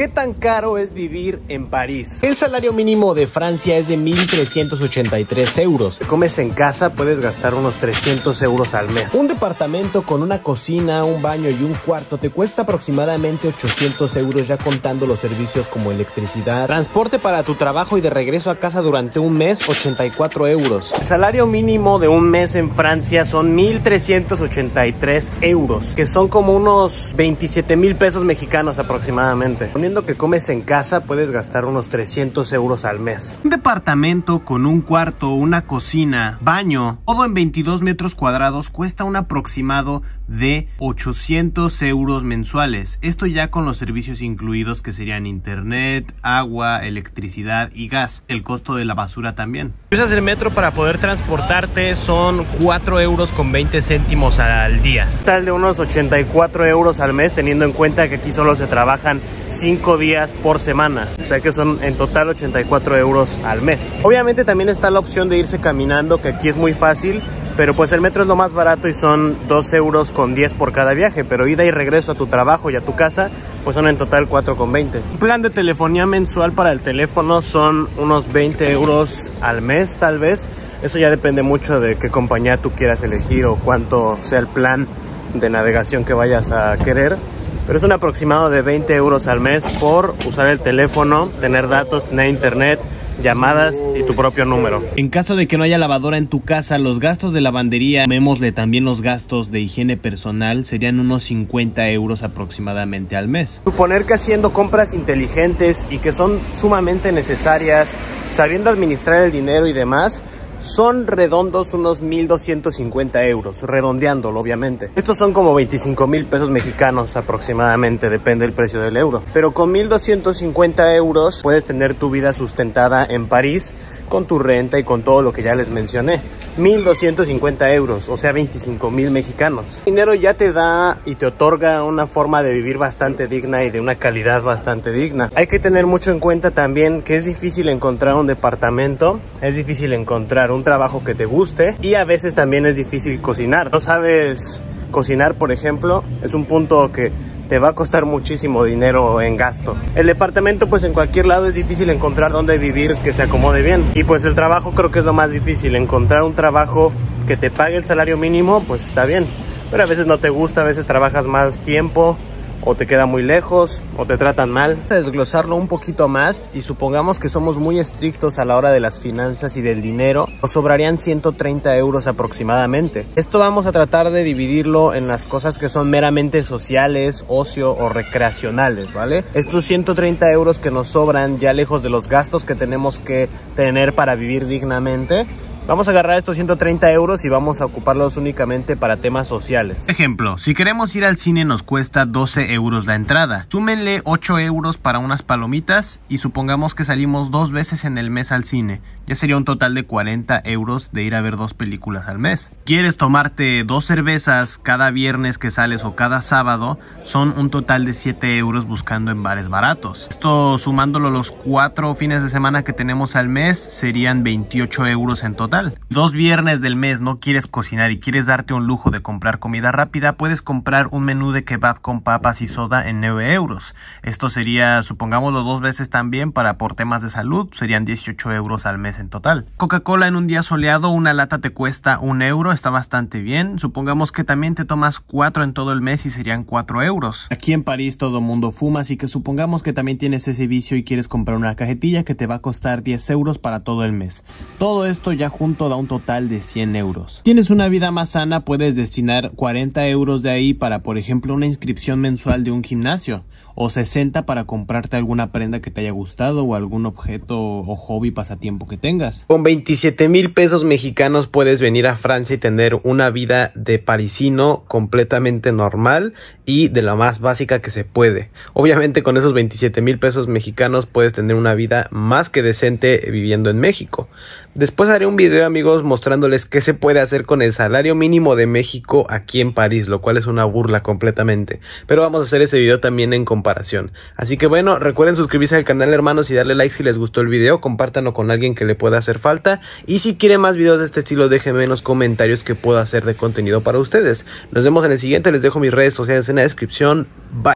¿Qué tan caro es vivir en París? El salario mínimo de Francia es de 1.383 euros. Si comes en casa, puedes gastar unos 300 euros al mes. Un departamento con una cocina, un baño y un cuarto te cuesta aproximadamente 800 euros ya contando los servicios como electricidad, transporte para tu trabajo y de regreso a casa durante un mes, 84 euros. El salario mínimo de un mes en Francia son 1.383 euros, que son como unos 27 mil pesos mexicanos aproximadamente. Que comes en casa, puedes gastar unos 300 euros al mes. Un departamento con un cuarto, una cocina, baño, todo en 22 metros cuadrados cuesta un aproximado de 800 euros mensuales. Esto ya con los servicios incluidos que serían internet, agua, electricidad y gas. El costo de la basura también. Usas el metro para poder transportarte son 4 euros con 20 céntimos al día. Tal de unos 84 euros al mes teniendo en cuenta que aquí solo se trabajan 5 días por semana. O sea que son en total 84 euros al mes. Obviamente también está la opción de irse caminando que aquí es muy fácil pero pues el metro es lo más barato y son 2 euros con 10 por cada viaje, pero ida y regreso a tu trabajo y a tu casa, pues son en total 4 con 20. Un plan de telefonía mensual para el teléfono son unos 20 euros al mes tal vez. Eso ya depende mucho de qué compañía tú quieras elegir o cuánto sea el plan de navegación que vayas a querer. Pero es un aproximado de 20 euros al mes por usar el teléfono, tener datos, tener internet, llamadas y tu propio número. En caso de que no haya lavadora en tu casa, los gastos de lavandería, mémosle también los gastos de higiene personal, serían unos 50 euros aproximadamente al mes. Suponer que haciendo compras inteligentes y que son sumamente necesarias, sabiendo administrar el dinero y demás, son redondos unos 1.250 euros, redondeándolo obviamente. Estos son como 25 mil pesos mexicanos aproximadamente, depende del precio del euro. Pero con 1.250 euros puedes tener tu vida sustentada en París con tu renta y con todo lo que ya les mencioné. 1.250 euros, o sea 25 mil mexicanos. El dinero ya te da y te otorga una forma de vivir bastante digna y de una calidad bastante digna. Hay que tener mucho en cuenta también que es difícil encontrar un departamento, es difícil encontrar un trabajo que te guste y a veces también es difícil cocinar. No sabes cocinar, por ejemplo, es un punto que te va a costar muchísimo dinero en gasto. El departamento pues en cualquier lado es difícil encontrar dónde vivir que se acomode bien. Y pues el trabajo creo que es lo más difícil, encontrar un trabajo que te pague el salario mínimo pues está bien. Pero a veces no te gusta, a veces trabajas más tiempo o te queda muy lejos o te tratan mal. Desglosarlo un poquito más y supongamos que somos muy estrictos a la hora de las finanzas y del dinero, nos sobrarían 130 euros aproximadamente. Esto vamos a tratar de dividirlo en las cosas que son meramente sociales, ocio o recreacionales, ¿vale? Estos 130 euros que nos sobran ya lejos de los gastos que tenemos que tener para vivir dignamente, Vamos a agarrar estos 130 euros y vamos a ocuparlos únicamente para temas sociales. Ejemplo, si queremos ir al cine nos cuesta 12 euros la entrada. Súmenle 8 euros para unas palomitas y supongamos que salimos dos veces en el mes al cine. Ya sería un total de 40 euros de ir a ver dos películas al mes. ¿Quieres tomarte dos cervezas cada viernes que sales o cada sábado? Son un total de 7 euros buscando en bares baratos. Esto sumándolo los cuatro fines de semana que tenemos al mes serían 28 euros en total. Dos viernes del mes no quieres cocinar y quieres darte un lujo de comprar comida rápida, puedes comprar un menú de kebab con papas y soda en 9 euros. Esto sería, supongámoslo dos veces también para por temas de salud, serían 18 euros al mes en total. Coca-Cola en un día soleado, una lata te cuesta un euro, está bastante bien. Supongamos que también te tomas cuatro en todo el mes y serían 4 euros. Aquí en París todo mundo fuma, así que supongamos que también tienes ese vicio y quieres comprar una cajetilla que te va a costar 10 euros para todo el mes. Todo esto ya junto da un total de 100 euros. Tienes una vida más sana, puedes destinar 40 euros de ahí para, por ejemplo, una inscripción mensual de un gimnasio o 60 para comprarte alguna prenda que te haya gustado o algún objeto o hobby pasatiempo que tengas. Con 27 mil pesos mexicanos puedes venir a Francia y tener una vida de parisino completamente normal y de la más básica que se puede. Obviamente con esos 27 mil pesos mexicanos puedes tener una vida más que decente viviendo en México. Después haré un video amigos mostrándoles qué se puede hacer con el salario mínimo de México aquí en París, lo cual es una burla completamente. Pero vamos a hacer ese video también en comparación. Así que bueno, recuerden suscribirse al canal hermanos y darle like si les gustó el video, compártanlo con alguien que le pueda hacer falta. Y si quieren más videos de este estilo, déjenme en los comentarios que puedo hacer de contenido para ustedes. Nos vemos en el siguiente, les dejo mis redes sociales en la descripción. Bye.